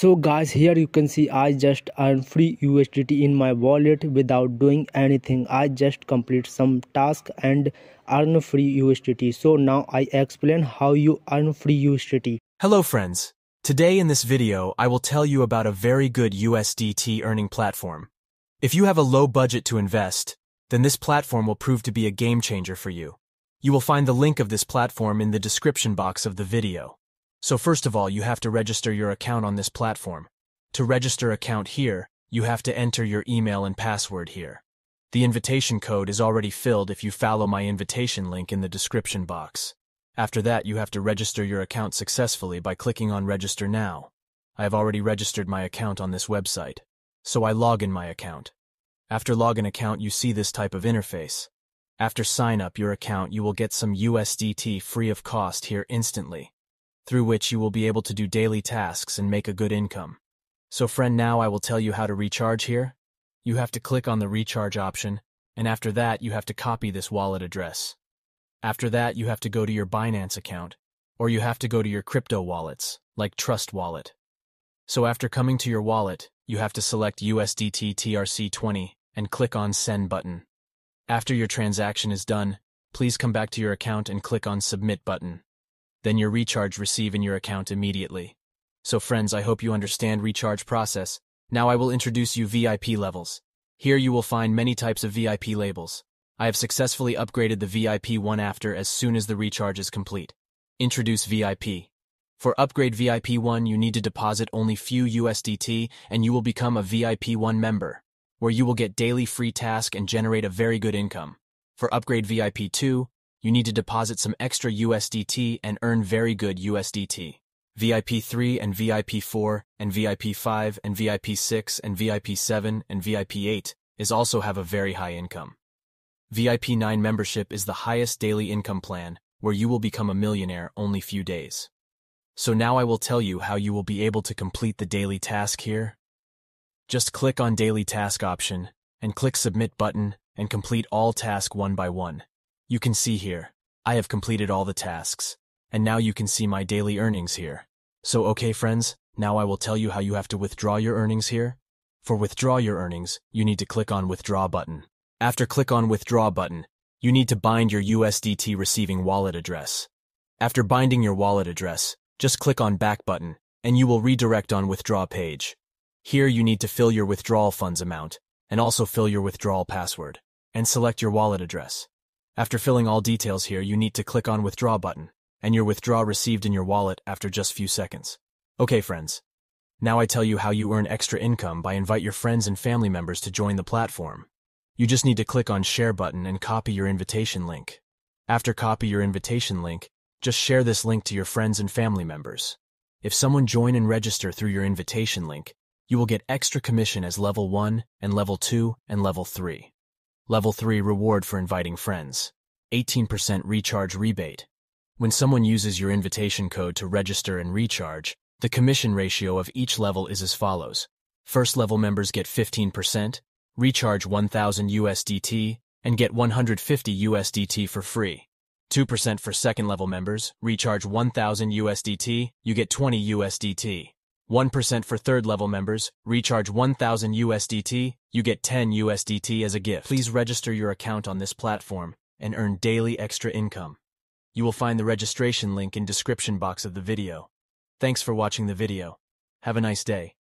so guys here you can see i just earn free usdt in my wallet without doing anything. I just complete some task and earn free usdt so now i explain how you earn free usdt hello friends. Today in this video i will tell you about a very good usdt earning platform. If you have a low budget to invest then this platform will prove to be a game changer for you. You will find the link of this platform in the description box of the video so first of all, you have to register your account on this platform. To register account here, you have to enter your email and password here. The invitation code is already filled if you follow my invitation link in the description box. After that, you have to register your account successfully by clicking on Register Now. I have already registered my account on this website, so I log in my account. After login account, you see this type of interface. After sign up your account, you will get some USDT free of cost here instantly through which you will be able to do daily tasks and make a good income. So friend, now I will tell you how to recharge here. You have to click on the recharge option, and after that you have to copy this wallet address. After that you have to go to your Binance account, or you have to go to your crypto wallets, like Trust Wallet. So after coming to your wallet, you have to select USDT TRC20 and click on Send button. After your transaction is done, please come back to your account and click on Submit button then your recharge receive in your account immediately. So friends, I hope you understand recharge process. Now I will introduce you VIP levels. Here you will find many types of VIP labels. I have successfully upgraded the VIP one after as soon as the recharge is complete. Introduce VIP. For upgrade VIP 1, you need to deposit only few USDT and you will become a VIP 1 member, where you will get daily free task and generate a very good income. For upgrade VIP 2, you need to deposit some extra USDT and earn very good USDT. VIP 3 and VIP 4 and VIP 5 and VIP 6 and VIP 7 and VIP 8 is also have a very high income. VIP 9 membership is the highest daily income plan where you will become a millionaire only few days. So now I will tell you how you will be able to complete the daily task here. Just click on daily task option and click submit button and complete all task one by one. You can see here, I have completed all the tasks, and now you can see my daily earnings here. So okay friends, now I will tell you how you have to withdraw your earnings here. For withdraw your earnings, you need to click on withdraw button. After click on withdraw button, you need to bind your USDT receiving wallet address. After binding your wallet address, just click on back button, and you will redirect on withdraw page. Here you need to fill your withdrawal funds amount, and also fill your withdrawal password, and select your wallet address. After filling all details here, you need to click on Withdraw button, and your withdraw received in your wallet after just few seconds. Okay, friends. Now I tell you how you earn extra income by invite your friends and family members to join the platform. You just need to click on Share button and copy your invitation link. After copy your invitation link, just share this link to your friends and family members. If someone join and register through your invitation link, you will get extra commission as level 1 and level 2 and level 3. Level 3 Reward for inviting friends. 18% recharge rebate. When someone uses your invitation code to register and recharge, the commission ratio of each level is as follows. First level members get 15%, recharge 1000 USDT, and get 150 USDT for free. 2% for second level members, recharge 1000 USDT, you get 20 USDT. 1% for third level members, recharge 1000 USDT, you get 10 USDT as a gift. Please register your account on this platform and earn daily extra income. You will find the registration link in description box of the video. Thanks for watching the video. Have a nice day.